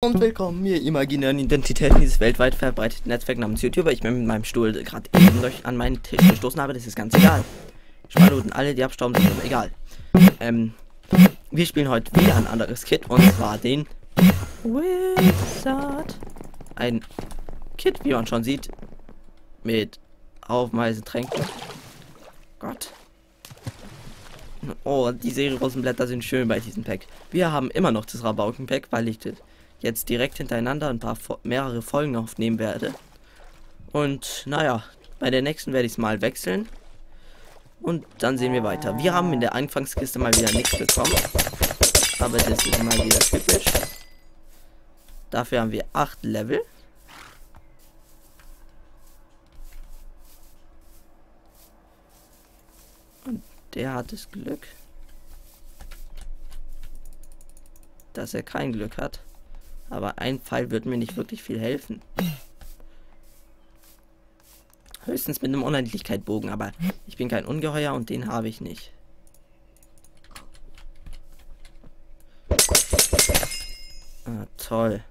Und willkommen, ihr imaginären Identitäten dieses weltweit verbreiteten Netzwerk namens YouTuber. Ich bin mit meinem Stuhl gerade eben durch an meinen Tisch gestoßen, aber das ist ganz egal. Spaluten alle, die abstauben, sind aber egal. Ähm, wir spielen heute wieder ein anderes Kit und zwar den Wizard. Ein Kit, wie man schon sieht, mit haufenweise Tränken. Gott. Oh, die Serierosenblätter sind schön bei diesem Pack. Wir haben immer noch das Rabauken-Pack, weil ich das jetzt direkt hintereinander ein paar mehrere Folgen aufnehmen werde. Und naja, bei der nächsten werde ich es mal wechseln. Und dann sehen wir weiter. Wir haben in der Anfangskiste mal wieder nichts bekommen. Aber das ist mal wieder typisch. Dafür haben wir 8 Level. Und der hat das Glück, dass er kein Glück hat. Aber ein Pfeil wird mir nicht wirklich viel helfen. Höchstens mit einem Unendlichkeitbogen, aber ich bin kein Ungeheuer und den habe ich nicht. Ah, toll.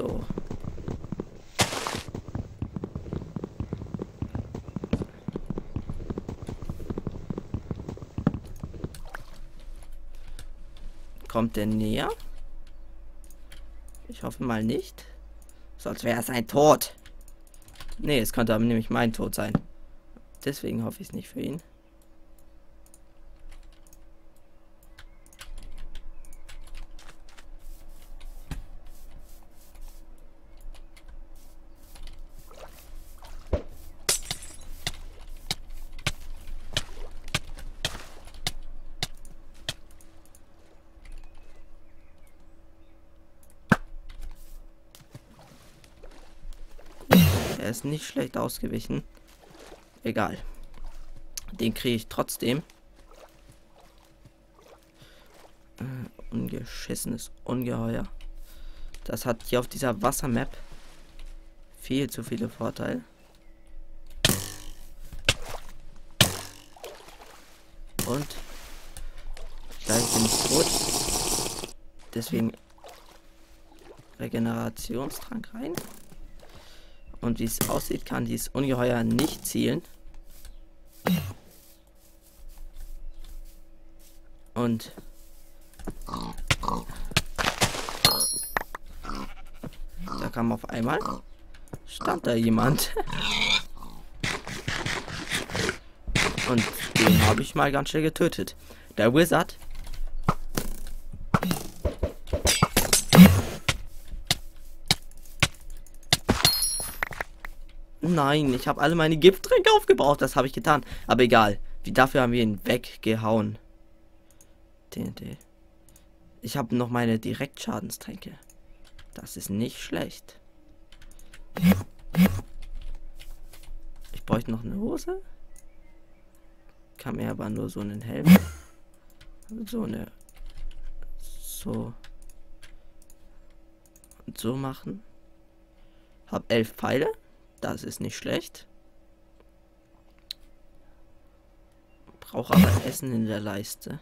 So. Kommt der näher? Ich hoffe mal nicht. Sonst wäre es ein Tod. Nee, es könnte aber nämlich mein Tod sein. Deswegen hoffe ich es nicht für ihn. Er ist nicht schlecht ausgewichen. Egal. Den kriege ich trotzdem. Äh, ungeschissenes Ungeheuer. Das hat hier auf dieser Wassermap viel zu viele Vorteile. Und gleich bin ich tot. Deswegen Regenerationstrank rein. Und wie es aussieht, kann dieses Ungeheuer nicht zielen. Und da kam auf einmal stand da jemand. Und den habe ich mal ganz schnell getötet. Der Wizard Nein, ich habe alle meine Gifttränke aufgebraucht. Das habe ich getan. Aber egal. Wie dafür haben wir ihn weggehauen. TNT. Ich habe noch meine Direktschadenstränke. Das ist nicht schlecht. Ich bräuchte noch eine Hose. Kann mir aber nur so einen Helm. So eine. So. Und so machen. Hab elf Pfeile. Das ist nicht schlecht. Brauche aber Essen in der Leiste.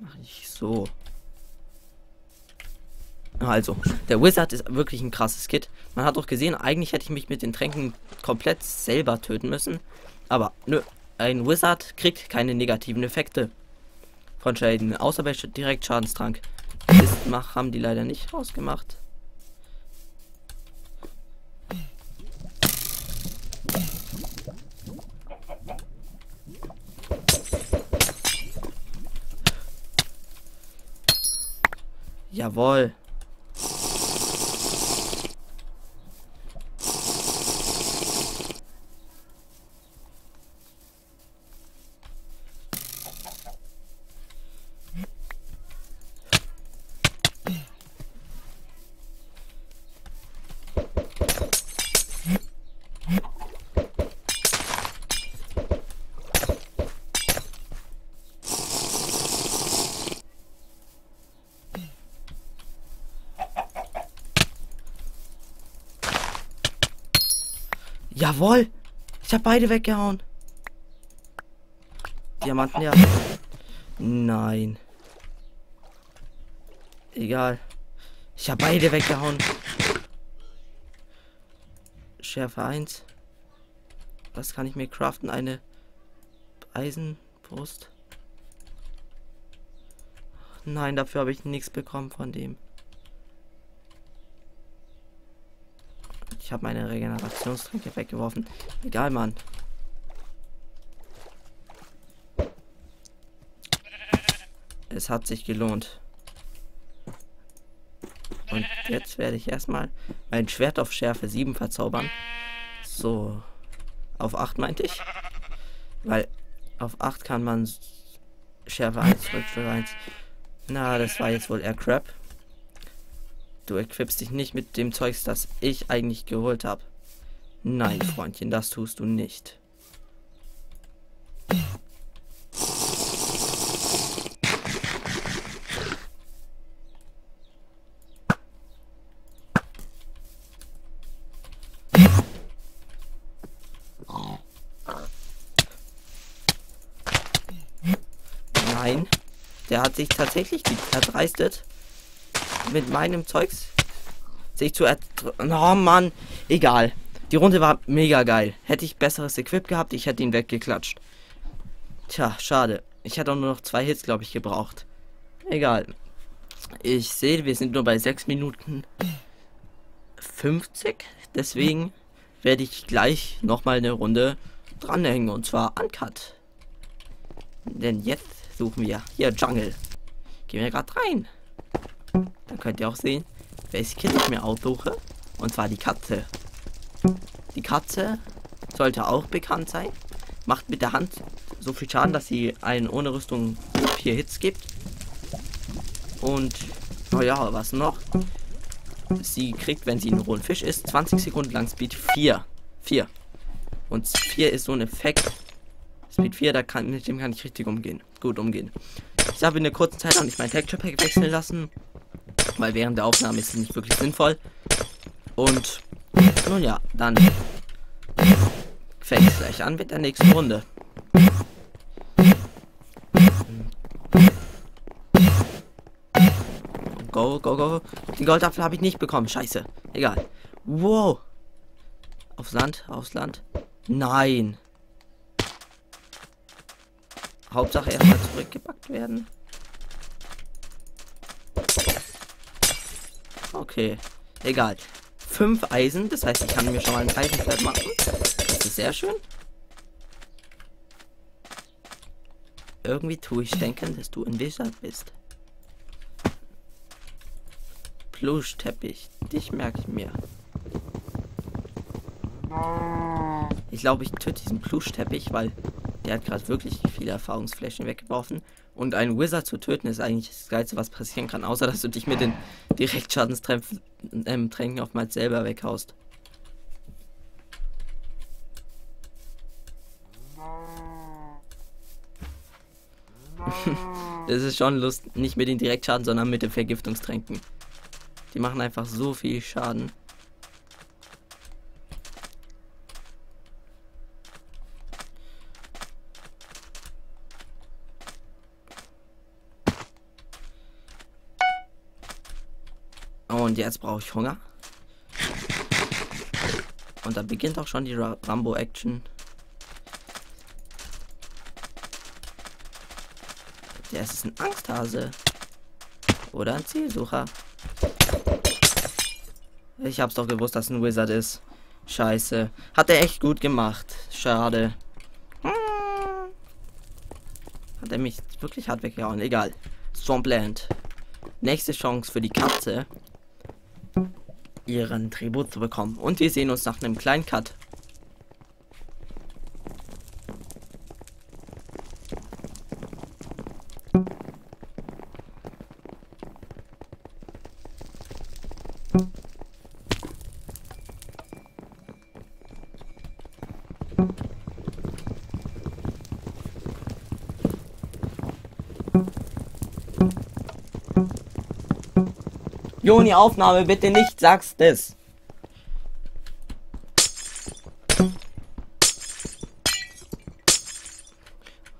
Mache ich so. Also, der Wizard ist wirklich ein krasses Kit. Man hat auch gesehen, eigentlich hätte ich mich mit den Tränken komplett selber töten müssen. Aber nö, ein Wizard kriegt keine negativen Effekte von Schäden, außer bei Direktschadenstrank. Ist mach, haben die leider nicht rausgemacht. Jawohl. Jawohl. Ich habe beide weggehauen. Diamanten, ja. Nein. Egal. Ich habe beide weggehauen. Schärfe 1. Was kann ich mir craften? Eine Eisenbrust. Nein, dafür habe ich nichts bekommen von dem. Habe meine Regenerationstränke weggeworfen. Egal, Mann. Es hat sich gelohnt. Und jetzt werde ich erstmal mein Schwert auf Schärfe 7 verzaubern. So. Auf 8 meinte ich. Weil auf 8 kann man Schärfe 1, Rückschärfe 1. Na, das war jetzt wohl eher Crap. Du equipst dich nicht mit dem Zeugs, das ich eigentlich geholt habe. Nein, Freundchen, das tust du nicht. Nein. Der hat sich tatsächlich erdreistet, mit meinem Zeugs sich zu Oh Mann, egal. Die Runde war mega geil. Hätte ich besseres Equip gehabt, ich hätte ihn weggeklatscht. Tja, schade. Ich hätte auch nur noch zwei Hits, glaube ich, gebraucht. Egal. Ich sehe, wir sind nur bei 6 Minuten 50. Deswegen werde ich gleich nochmal eine Runde dranhängen. Und zwar Uncut. Denn jetzt suchen wir hier Jungle. Gehen wir gerade rein. Dann könnt ihr auch sehen, welches Kind ich mir aussuche. Und zwar die Katze. Die Katze sollte auch bekannt sein. Macht mit der Hand so viel Schaden, dass sie einen ohne Rüstung vier Hits gibt. Und, naja, was noch? Sie kriegt, wenn sie einen rohen Fisch isst, 20 Sekunden lang Speed 4. 4. Und 4 ist so ein Effekt. Speed 4, da kann, mit dem kann ich richtig umgehen. Gut umgehen. Ich habe in der kurzen Zeit auch nicht mein Texture Pack wechseln lassen. Weil während der Aufnahme ist es nicht wirklich sinnvoll. Und nun ja, dann fängt es gleich an mit der nächsten Runde. Go, go, go. Den Goldapfel habe ich nicht bekommen. Scheiße. Egal. Wow. Aufs Land, aufs Land. Nein. Hauptsache erstmal zurückgepackt werden. Okay. Egal. Fünf Eisen, das heißt, ich kann mir schon mal ein Eisenpferd machen. Das ist sehr schön. Irgendwie tue ich denken, dass du ein Wizard bist. Pluschteppich, dich merke ich mir. Ich glaube, ich töte diesen Pluschteppich, weil der hat gerade wirklich viele Erfahrungsflächen weggeworfen. Und einen Wizard zu töten ist eigentlich das Geilste, was passieren kann, außer dass du dich mit den Direktschadenstränken ähm, oftmals selber weghaust. das ist schon Lust, nicht mit den Direktschaden, sondern mit den Vergiftungstränken. Die machen einfach so viel Schaden. Und jetzt brauche ich Hunger. Und da beginnt auch schon die Rambo-Action. Der ist ein Angsthase. Oder ein Zielsucher. Ich hab's doch gewusst, dass ein Wizard ist. Scheiße. Hat er echt gut gemacht. Schade. Hat er mich wirklich hart weggehauen. Egal. Swampland. Nächste Chance für die Katze ihren Tribut zu bekommen. Und wir sehen uns nach einem kleinen Cut. Joni, Aufnahme, bitte nicht, sagst es.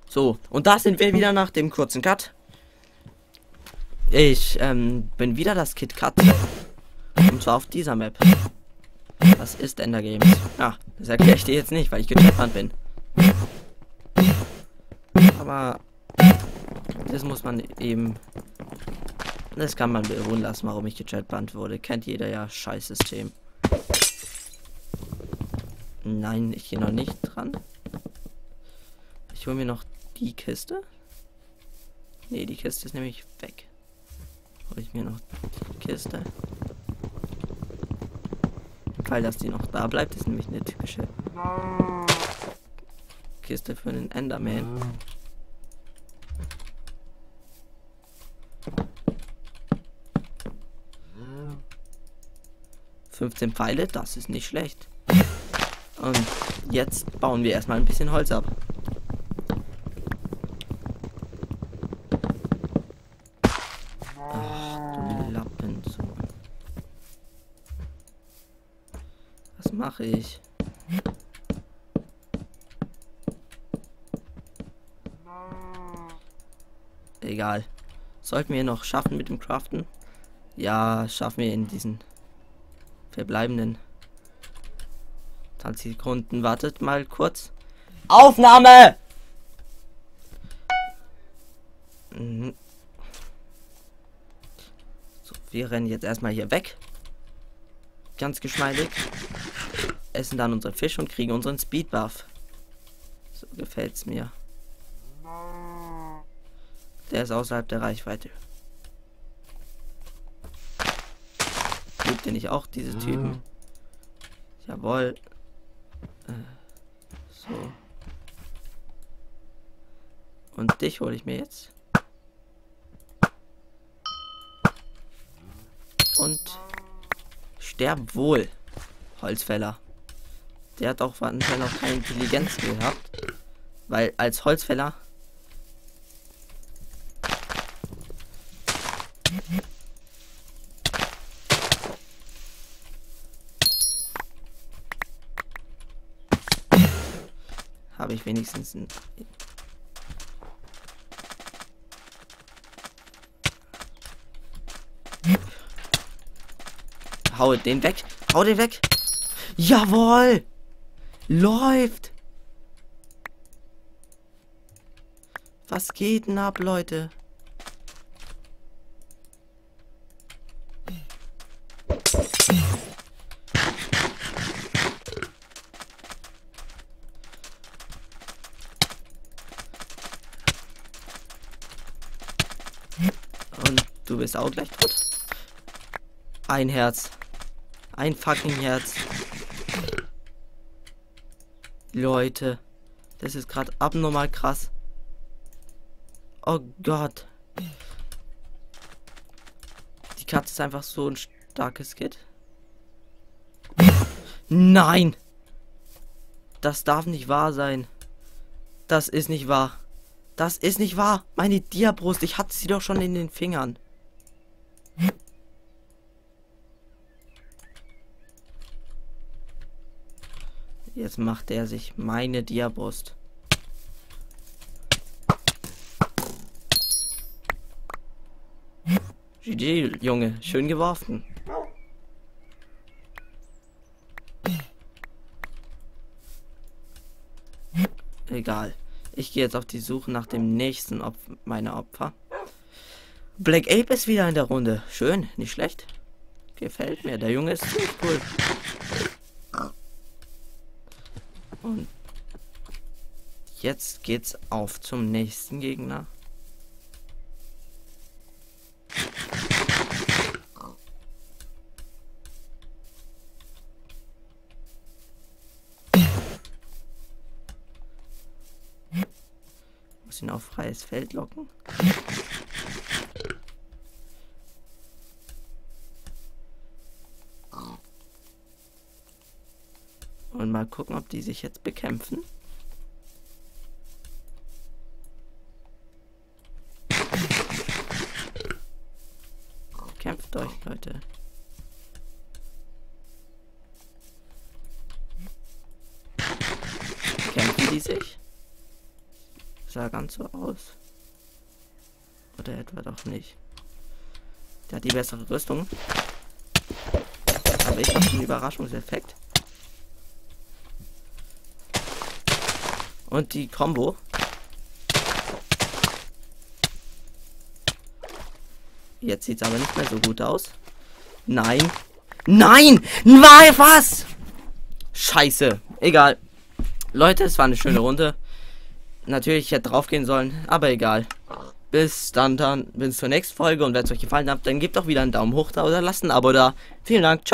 So, und da sind wir wieder nach dem kurzen Cut. Ich ähm, bin wieder das Kit Cut. Und zwar auf dieser Map. Was ist Ender Games. Ja, das erkläre ich dir jetzt nicht, weil ich getötet bin. Aber das muss man eben das kann man beruhen lassen, warum ich gechatbannt wurde. Kennt jeder ja scheiß System. Nein, ich gehe noch nicht dran. Ich hole mir noch die Kiste. Ne, die Kiste ist nämlich weg. Hole ich mir noch die Kiste. Weil dass die noch da bleibt, ist nämlich eine typische Kiste für einen Enderman. 15 Pfeile, das ist nicht schlecht. Und jetzt bauen wir erstmal ein bisschen Holz ab. Ach, du Lappen. Was mache ich? Egal. Sollten wir noch schaffen mit dem Craften? Ja, schaffen wir in diesen verbleibenden 20 Sekunden. Wartet mal kurz. Aufnahme! Mhm. So, wir rennen jetzt erstmal hier weg. Ganz geschmeidig. Essen dann unseren Fisch und kriegen unseren Speed Buff. So gefällt's mir. Der ist außerhalb der Reichweite. Ihr nicht auch diese Typen? Mhm. Jawohl. Äh, so. Und dich hole ich mir jetzt. Und sterb wohl, Holzfäller. Der hat auch anscheinend noch keine Intelligenz gehabt. Weil als Holzfäller habe ich wenigstens ein Hau den weg. Hau den weg. Jawohl. Läuft. Was geht denn ab, Leute? Bist auch gleich tot. Ein Herz. Ein fucking Herz. Leute. Das ist gerade abnormal krass. Oh Gott. Die Katze ist einfach so ein starkes Kid. Nein! Das darf nicht wahr sein. Das ist nicht wahr. Das ist nicht wahr. Meine Diabrust, ich hatte sie doch schon in den Fingern. Jetzt macht er sich meine Diabrust. GG, Junge. Schön geworfen. Egal. Ich gehe jetzt auf die Suche nach dem nächsten Opf meiner Opfer. Black Ape ist wieder in der Runde. Schön, nicht schlecht. Gefällt mir. Der Junge ist cool. Und jetzt geht's auf zum nächsten Gegner. Muss ihn auf freies Feld locken. Und mal gucken, ob die sich jetzt bekämpfen. Kämpft euch, Leute. Kämpfen die sich? Sah ganz so aus. Oder etwa doch nicht. Der hat die bessere Rüstung. Aber ich habe den Überraschungseffekt. Und die Combo. Jetzt sieht es aber nicht mehr so gut aus. Nein. Nein! Nein, was? Scheiße. Egal. Leute, es war eine schöne Runde. Natürlich hätte drauf gehen sollen, aber egal. Bis dann, dann, bis zur nächsten Folge und wenn es euch gefallen hat, dann gebt doch wieder einen Daumen hoch da oder lasst ein Abo da. Vielen Dank. Ciao.